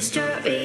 Strawberry.